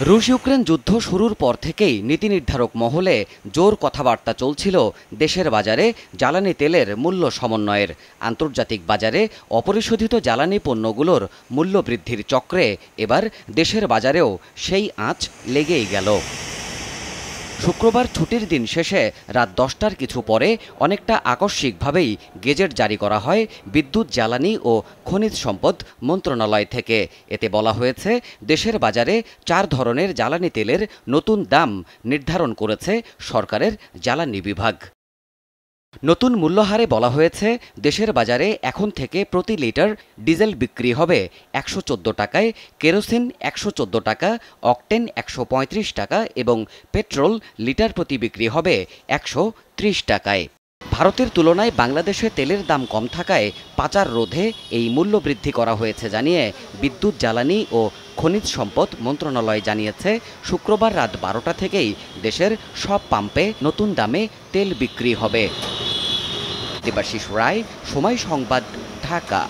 রুশ ইউক্রেন যুদ্ধ শুরুর পর থেকেই নীতি নির্ধারক মহলে জোর কথাবার্তা চলছিল দেশের বাজারে জ্বালানি তেলের মূল্য সমন্বয়ের। আন্তর্জাতিক বাজারে অপরিশোধিত জ্বালানি পণ্যগুলোর মূল্য বৃদ্ধির চক্রে এবার দেশের বাজারেও সেই আঁচ লেগেই গেল। শুক্রবার ছুটির দিন শেষে রাত দশটার কিছু পরে অনেকটা আকস্মিকভাবেই গেজেট জারি করা হয় বিদ্যুৎ, জ্বালানি ও খনিজ সম্পদ মন্ত্রণালয় থেকে। এতে বলা হয়েছে, দেশের বাজারে চার ধরনের জ্বালানি তেলের নতুন দাম নির্ধারণ করেছে সরকারের জ্বালানি বিভাগ। নতুন মূল্যহারে বলা হয়েছে, দেশের বাজারে এখন থেকে প্রতি লিটার ডিজেল বিক্রি হবে একশো চোদ্দ টাকায়, কেরোসিন একশো চোদ্দ টাকা, অকটেন একশো পঁয়ত্রিশ টাকা এবং পেট্রোল লিটার প্রতি বিক্রি হবে একশো ত্রিশ টাকায়। ভারতের তুলনায় বাংলাদেশে তেলের দাম কম থাকায় পাচার রোধে এই মূল্য বৃদ্ধি করা হয়েছে জানিয়ে বিদ্যুৎ, জ্বালানি ও খনিজ সম্পদ মন্ত্রণালয় জানিয়েছে, শুক্রবার রাত বারোটা থেকেই দেশের সব পাম্পে নতুন দামে তেল বিক্রি হবে। দেবাশিস রায় সময় সংবাদ ঢাকা।